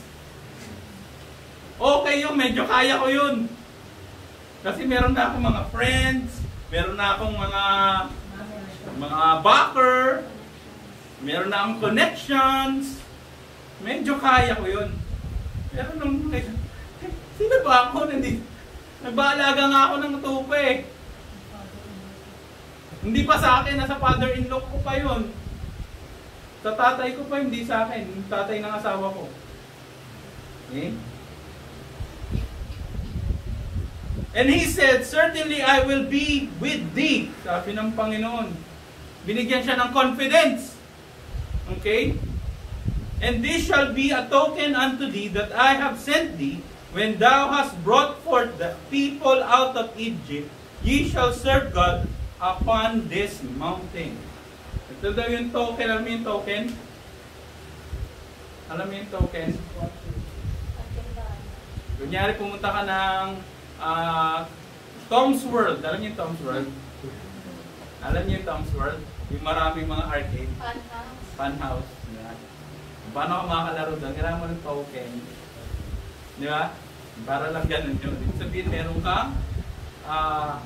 Okay yun, medyo kaya ko yun. Kasi meron na akong mga friends, meron na akong mga mga backer, meron na akong connections, medyo kaya ko yun. Pero nung, eh, sino ba ako? Hindi, nagbaalaga nga ako ng tupa eh. Hindi pa sa akin, nasa father-in-law ko pa yun. Sa tatay ko pa, hindi sa akin. Tatay ng asawa ko. Okay? And he said, Certainly I will be with thee. Sabi ng Panginoon. Binigyan siya ng confidence. Okay? And this shall be a token unto thee that I have sent thee when thou hast brought forth the people out of Egypt. Ye shall serve God upon this mountain. Ito daw yung token. Alam mo yung token? Alam mo yung token? Kunyari pumunta ka ng uh, Tom's World. Alam niyo Tom's World? Alam niyo Tom's World? Yung maraming mga arcade. Funhouse. Fun house. Yeah. Paano ka makakalaro doon? Kailangan mo ng token. Di ba? Para lang ganun yun. Ibig sabihin, meron kang ah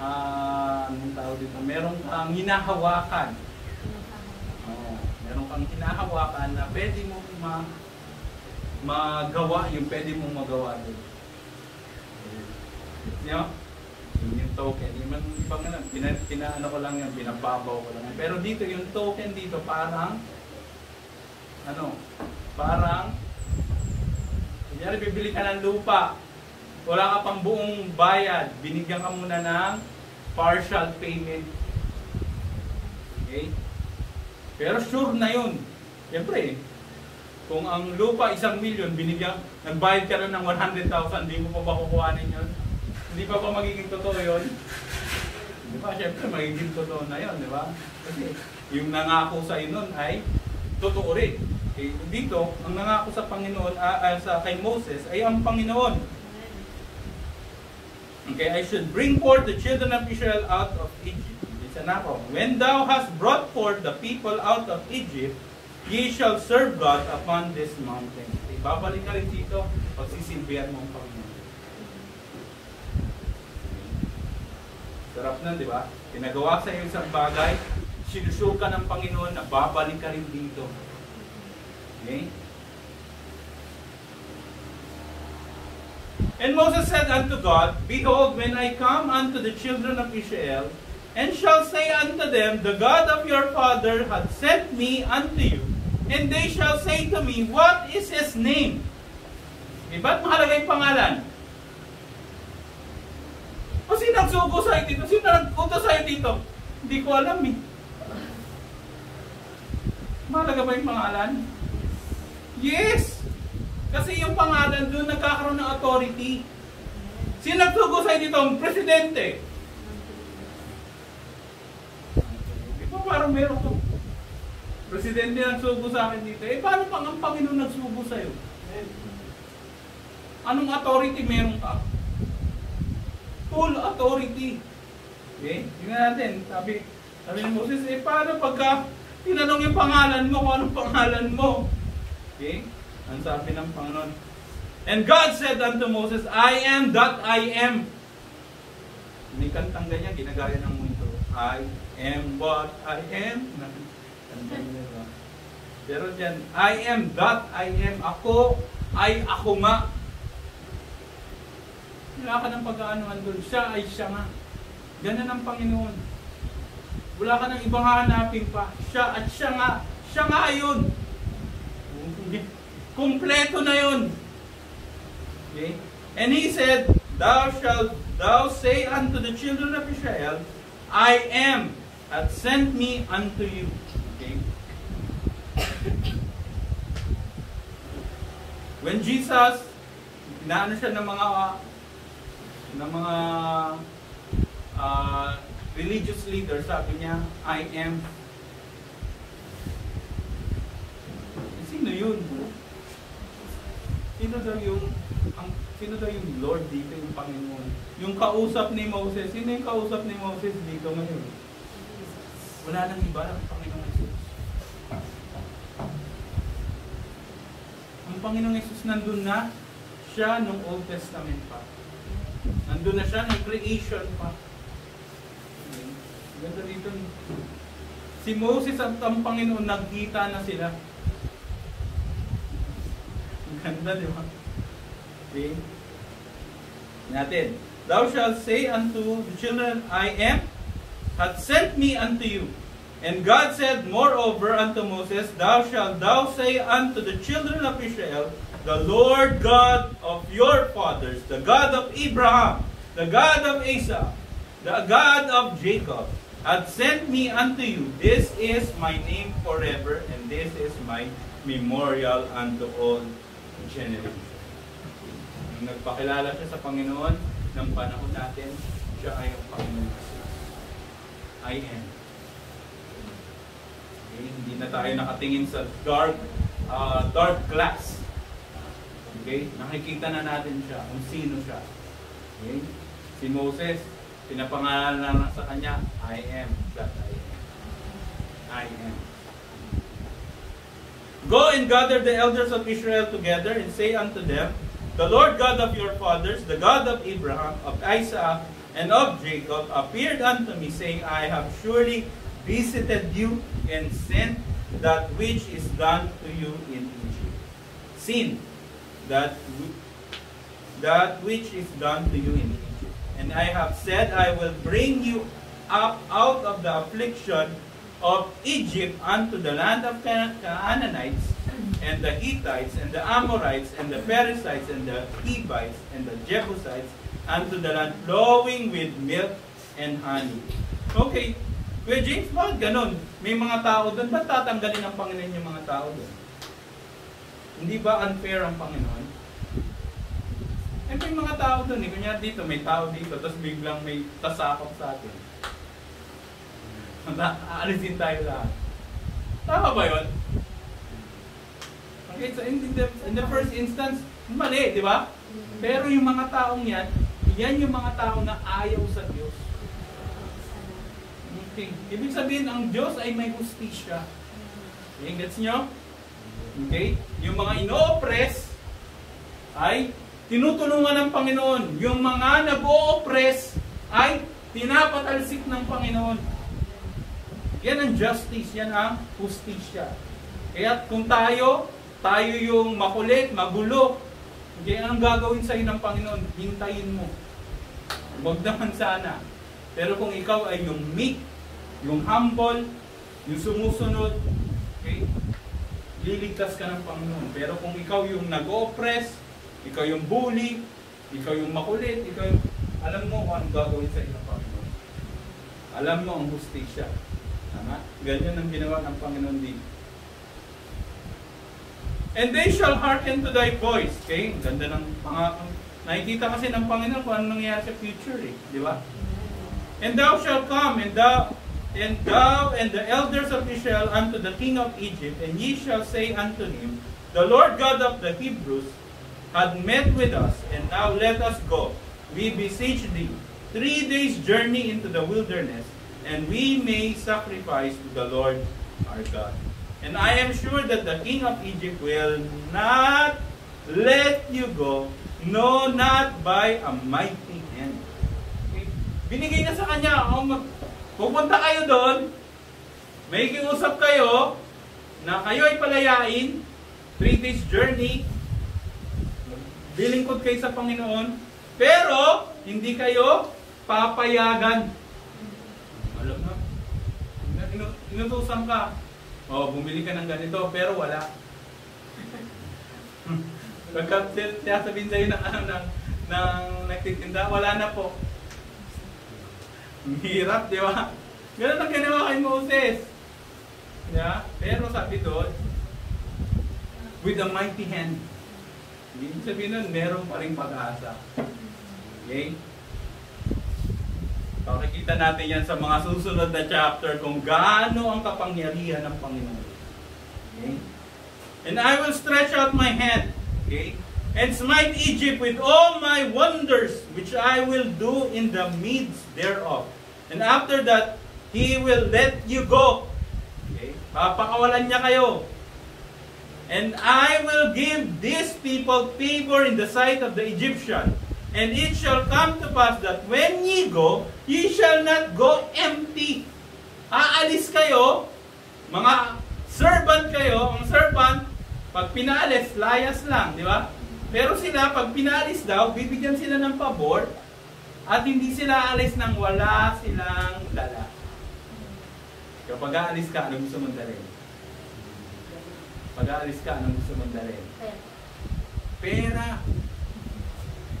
ah anong tawag dito? Meron kang hinahawakan. Oo. Meron kang hinahawakan na pwede mo ma magawa yung pwede mong magawa doon. Yun yung token. Yung ibang ano, pina, pinaano ko lang yan, pinababaw ko lang. Pero dito, yung token dito, parang, ano, parang, kunyari bibili ka ng lupa, wala ka pang buong bayad, binigyan ka muna ng partial payment. Okay? Pero sure na yun. Siyempre, kung ang lupa isang milyon, binigyan, nagbayad ka rin ng 100,000, di mo pa ba kukuhanin yun? Hindi pa ba magiging totoo yun? Di ba? Siyempre, magiging totoo na yun, di ba? Kasi yung nangako sa nun ay totoo rin. Okay? Dito, ang nangako sa Panginoon, ah, ah, sa kay Moses, ay ang Panginoon. Okay, I should bring forth the children of Israel out of Egypt. Listen ako. When thou hast brought forth the people out of Egypt, ye shall serve God upon this mountain. Okay, babalik ka rin dito, pagsisilbihan mo ang Panginoon. Sarap na, di ba? Pinagawa sa iyo isang bagay, sinusuka ng Panginoon na babalik ka rin dito. Okay? And Moses said unto God, Behold, when I come unto the children of Israel, and shall say unto them, The God of your father hath sent me unto you, and they shall say to me, What is his name? Eh, ba't mahalaga yung pangalan? O sino nagsugo sa'yo dito? Sino nag-utos sa'yo dito? Hindi ko alam eh. Mahalaga ba yung pangalan? Yes! Kasi yung pangalan doon nagkakaroon ng authority. Sino nagsugo sa'yo dito? Ang presidente. Di parang meron ko? Presidente nagsugo sa akin dito. Eh paano pang ang Panginoon nagsugo sa'yo? Anong authority meron ka? Full authority. Okay? Tingnan natin. Sabi, sabi ni Moses, eh paano pagka tinanong yung pangalan mo kung anong pangalan mo? Okay? Ang sabi ng Panginoon. And God said unto Moses, I am that I am. May kantang ganyan, ginagaya ng mundo. I am what I am. Kantang. Pero dyan, I am that I am. Ako ay ako nga. Wala ka ng pag-aanuhan doon. Siya ay siya nga. Ganun ang Panginoon. Wala ka ng ibang hahanapin pa. Siya at siya nga. Siya nga yun. Kompleto na yun. Okay? And he said, Thou shalt thou say unto the children of Israel, I am hath sent me unto you. Okay? When Jesus, inaano siya ng mga ng mga uh, religious leader, sabi niya, I am. Sino yun? Sino daw yung ang sino daw yung Lord dito, yung Panginoon? Yung kausap ni Moses, sino yung kausap ni Moses dito ngayon? Wala nang iba ang Panginoon Jesus. Ang Panginoong Jesus nandun na siya nung Old Testament pa. Nandun na siya ng creation pa. Ganda dito. Si Moses at ang Panginoon nagkita na sila. Ganda, di ba? Okay? Natin. Thou shalt say unto the children, I am, hath sent me unto you. And God said moreover unto Moses, Thou shalt thou say unto the children of Israel, The Lord God of your fathers, the God of Abraham, the God of Isaac, the God of Jacob, hath sent me unto you. This is my name forever, and this is my memorial unto all generations. Nung nagpakilala siya sa Panginoon ng panahon natin, siya ay ang Panginoon. I am. Okay, hindi na tayo nakatingin sa dark uh, dark glass. Okay? Nakikita na natin siya kung sino siya. Okay? Si Moses, pinapangalan na sa kanya, I am that I am. I am. Go and gather the elders of Israel together and say unto them, The Lord God of your fathers, the God of Abraham, of Isaac, and of Jacob, appeared unto me, saying, I have surely visited you and sent that which is done to you in Egypt. Sin, that, that which is done to you in Egypt. And I have said, I will bring you up out of the affliction of Egypt unto the land of Can- Canaanites, and the Hittites, and the Amorites, and the Perizzites, and the Hivites, and the Jebusites, unto the land flowing with milk and honey. Okay, Kuya James, bakit ganun? May mga tao doon, ba't tatanggalin ng Panginoon yung mga tao doon? Hindi ba unfair ang Panginoon? Eh, may mga tao doon eh. Kunya dito, may tao dito, tapos biglang may tasakop sa atin. Aalisin tayo lahat. Tama ba yun? Okay, so in the, in the first instance, mali, di ba? Pero yung mga taong yan, yan yung mga tao na ayaw sa Diyos. Okay. Ibig sabihin, ang Diyos ay may hustisya. Okay, gets nyo? Okay? Yung mga ino-oppress ay tinutulungan ng Panginoon. Yung mga nag-o-oppress ay tinapatalsik ng Panginoon. Yan ang justice, yan ang hustisya. Kaya kung tayo, tayo yung makulit, magulo, okay, anong gagawin sa'yo ng Panginoon? Hintayin mo. Huwag naman sana. Pero kung ikaw ay yung meek, yung humble, yung sumusunod, okay, liligtas ka ng Panginoon. Pero kung ikaw yung nag-oppress, ikaw yung bully, ikaw yung makulit, ikaw yung, alam mo kung anong gagawin sa ng Panginoon. Alam mo ang hustisya. Tama? Ganyan ang ginawa ng Panginoon dito. And they shall hearken to thy voice. Okay? Ganda ng pangako. Nakikita kasi ng Panginoon kung ano nangyayari sa future eh. Di ba? And thou shalt come, and thou, and thou and the elders of Israel unto the king of Egypt, and ye shall say unto him, The Lord God of the Hebrews had met with us, and now let us go. We beseech thee, three days' journey into the wilderness, and we may sacrifice to the Lord our God. And I am sure that the king of Egypt will not let you go, no, not by a mighty hand. Okay? Binigay na sa kanya, oh, pupunta kayo doon, may kiusap kayo, na kayo ay palayain, three days journey, bilingkod kayo sa Panginoon, pero hindi kayo papayagan. Alam na, inu- inutusan ka, oh, bumili ka ng ganito, pero wala. Pagka sabihin sa'yo ng, ano, ng, ng nagtitinda, wala na po. Ang hirap, di ba? Ganun ang ginawa kay Moses. Yeah? Pero sabi doon, with a mighty hand. Ibig sabihin nun, meron pa rin pag-asa. Okay? Pakikita natin yan sa mga susunod na chapter kung gaano ang kapangyarihan ng Panginoon. Okay? And I will stretch out my hand, okay, and smite Egypt with all my wonders, which I will do in the midst thereof. And after that, He will let you go. Okay? Papakawalan niya kayo. And I will give these people favor in the sight of the Egyptian. And it shall come to pass that when ye go, ye shall not go empty. Aalis kayo, mga servant kayo, ang servant, pag pinaalis, layas lang, di ba? Pero sila, pag pinaalis daw, bibigyan sila ng pabor at hindi sila aalis nang wala silang dala. Kapag aalis ka, ano gusto mong dalhin? Pag aalis ka, ano gusto mong dalhin? Pera.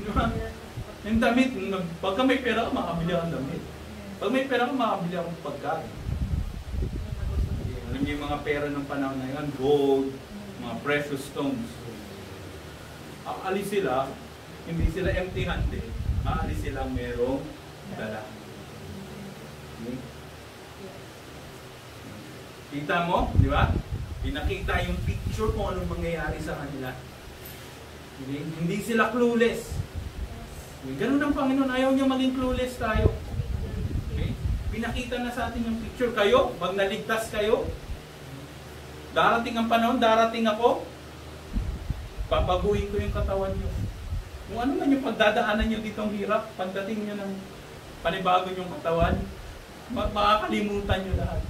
Di ba? Yung damit, pagka may pera ka, makabili akong damit. Pag may pera ka, makabili akong pagkain. Alam niyo yung mga pera ng panahon na yun, gold, mga precious stones. Aalis sila, hindi sila empty-handed. Aalis sila merong dala. Okay? Kita mo, di ba? Pinakita yung picture kung anong mangyayari sa kanila. Hindi sila clueless. Okay? Ganun ang Panginoon, ayaw niya maging clueless tayo. Okay? Pinakita na sa atin yung picture. Kayo, pag naligtas kayo, darating ang panahon, darating ako, papaguhin ko yung katawan nyo. Kung ano man yung pagdadaanan nyo ditong hirap, pagdating nyo ng panibago yung katawan, ma- makakalimutan nyo lahat.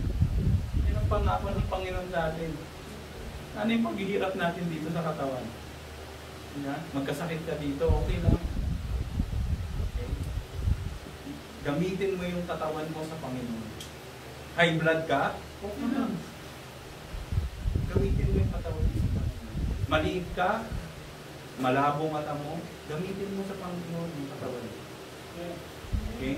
Yan ang pangako ng Panginoon sa atin. Ano yung paghihirap natin dito sa katawan? Yeah? Magkasakit ka dito, okay lang. Okay? Gamitin mo yung katawan mo sa Panginoon. High blood ka, okay lang. Gamitin mo yung katawan mo sa Panginoon. Maliit ka, malabo mata mo, gamitin mo sa Panginoon yung katawan. Okay?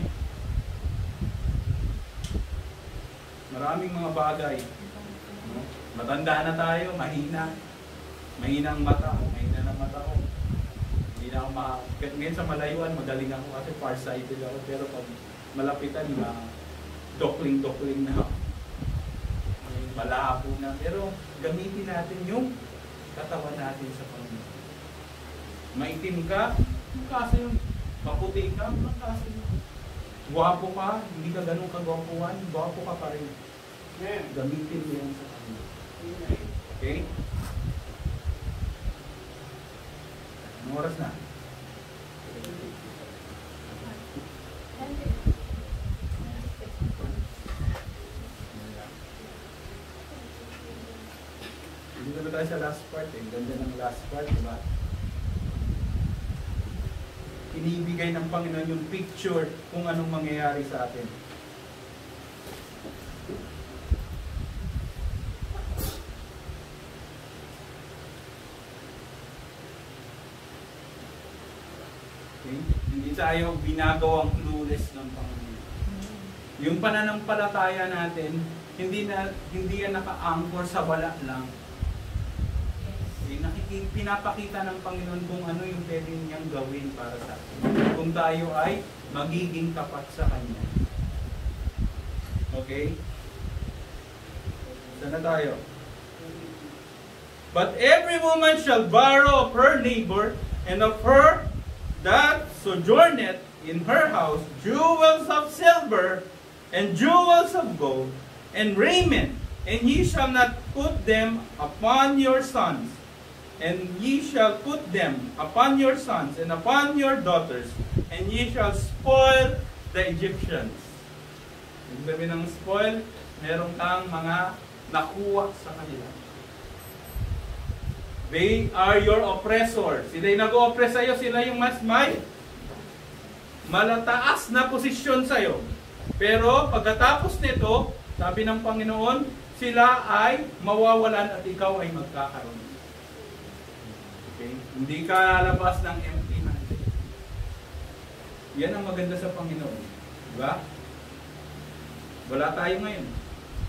Maraming mga bagay. No? Matanda na tayo, mahina. Mahina ang mata, mahina ng mata ko. Hindi na ako. Kahit ngayon sa malayuan, magaling ako kasi farsighted ako. Pero pag malapitan, ma dokling-dokling na ako. Malabo na. Pero gamitin natin yung katawan natin sa Panginoon. Maitim ka, kaso yung maputi ka, kaso yung Gwapo ka, hindi ka ganun kagwapuan, gwapo ka pa rin. Gamitin mo yan sa Panginoon. Okay? Anong oras na? Dito na tayo sa last part eh. Ganda ng last part, di ba? Inibigay ng Panginoon yung picture kung anong mangyayari sa atin. Okay? Hindi tayo binagawang clueless ng Panginoon. Yung pananampalataya natin, hindi na hindi yan naka-anchor sa wala lang. Pinapakita ng Panginoon kung ano yung pwede niyang gawin para sa atin. Kung tayo ay magiging tapat sa Kanya. Okay? Saan na tayo? But every woman shall borrow of her neighbor and of her that sojourneth in her house jewels of silver and jewels of gold and raiment, and ye shall not put them upon your sons, and ye shall put them upon your sons and upon your daughters, and ye shall spoil the Egyptians. Ibig sabihin ng spoil, meron kang mga nakuha sa kanila. They are your oppressor. Sila yung nag-oppress sa'yo, sila yung mas may malataas na posisyon sa'yo. Pero pagkatapos nito, sabi ng Panginoon, sila ay mawawalan at ikaw ay magkakaroon. Okay? Hindi ka lalabas ng empty handed. Yan ang maganda sa Panginoon. Diba? Wala tayo ngayon.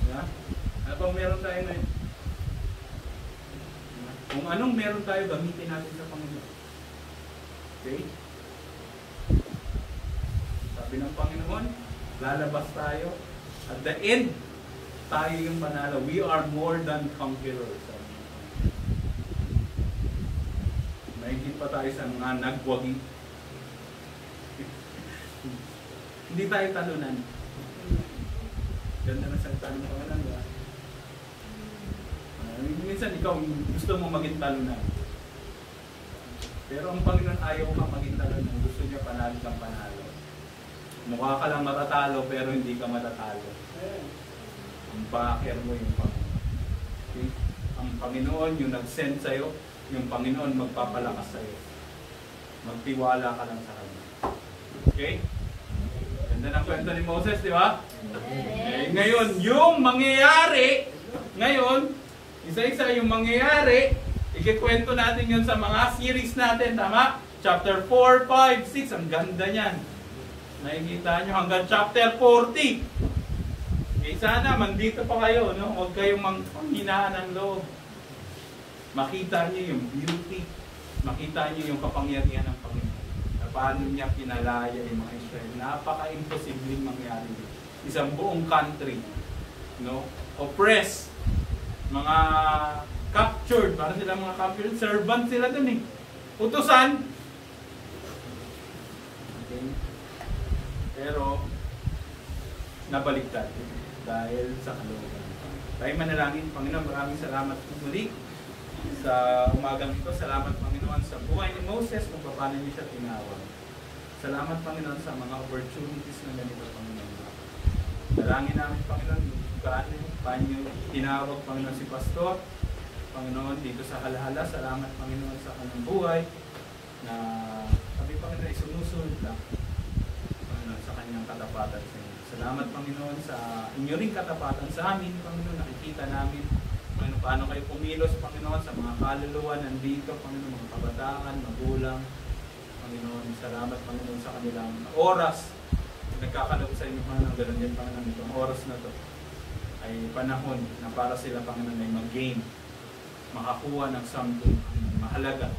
Diba? Ano bang meron tayo ngayon? Kung anong meron tayo, gamitin natin sa Panginoon. Okay? Sabi ng Panginoon, lalabas tayo. At the end, tayo yung panalo. We are more than conquerors. Sabi ng Panginoon. Mahigit pa tayo sa mga nagwagi. Hindi tayo talunan. Ganda na sa tanong ng Panginoon. Diba? Uh, minsan ikaw gusto mo maging talunan. Pero ang Panginoon ayaw ka maging talunan. Gusto niya panalo kang panalo. Mukha ka lang matatalo pero hindi ka matatalo. Ang backer mo yung Panginoon. Okay? Ang Panginoon yung nag-send sa'yo, yung Panginoon magpapalakas sa'yo. Magtiwala ka lang sa Kanya. Okay? Ganda ng kwento ni Moses, di ba? Eh, ngayon, yung mangyayari, ngayon, isa-isa yung mangyayari, ikikwento natin yun sa mga series natin, tama? Chapter 4, 5, 6, ang ganda niyan. Nakikita nyo hanggang chapter 40. Eh sana, mandito pa kayo, no? Huwag kayong mang panghinaan ng loob. Makita nyo yung beauty. Makita nyo yung kapangyarihan ng Panginoon. Na paano niya pinalaya yung mga Israel. Napaka-imposibleng mangyari dito. Isang buong country, no? Oppressed. Mga captured. Para sila mga captured. Servant sila dun eh. Utusan. Okay. Pero, nabaliktad dahil sa kalooban. Tayo manalangin, Panginoon, maraming salamat muli sa umagang ito. Salamat, Panginoon, sa buhay ni Moses kung paano niyo siya tinawag. Salamat, Panginoon, sa mga opportunities na ganito, Panginoon. Dalangin namin, Panginoon, paano, paano tinawag, Panginoon, si Pastor. Panginoon, dito sa halahala, salamat, Panginoon, sa kanyang buhay na sabi, Panginoon, sumusunod lang. Panginoon, sa kanyang katapatan sa inyo. Salamat, Panginoon, sa inyo ring katapatan sa amin, Panginoon, nakikita namin, Panginoon, paano kayo pumilos, Panginoon, sa mga kaluluwa nandito, Panginoon, mga kabataan, magulang, Panginoon, salamat, Panginoon, sa kanilang oras, nagkakalog sa inyo, Panginoon, ganun din, Panginoon, itong oras na to. ay panahon na para sila Panginoon ay mag-gain, makakuha ng something mahalaga,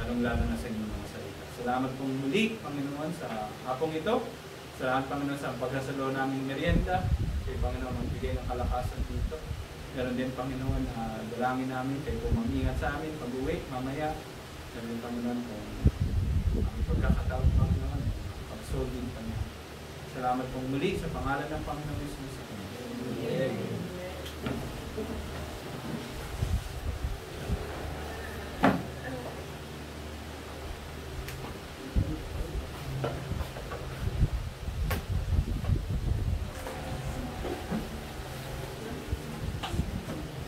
lalong-lalo na sa inyong mga salita. Salamat pong muli, Panginoon, sa hapong ito. Salamat, Panginoon, sa pagkasalo naming merienda. Kay Panginoon, magbigay ng kalakasan dito. Meron din, Panginoon, na dalangin namin kayo po mamingat sa amin pag-uwi, mamaya. Meron din, Panginoon, kung ang pagkakataon, Panginoon, pag-solve din, Panginoon. Salamat pong muli sa pangalan ng Panginoon Jesus. Amen.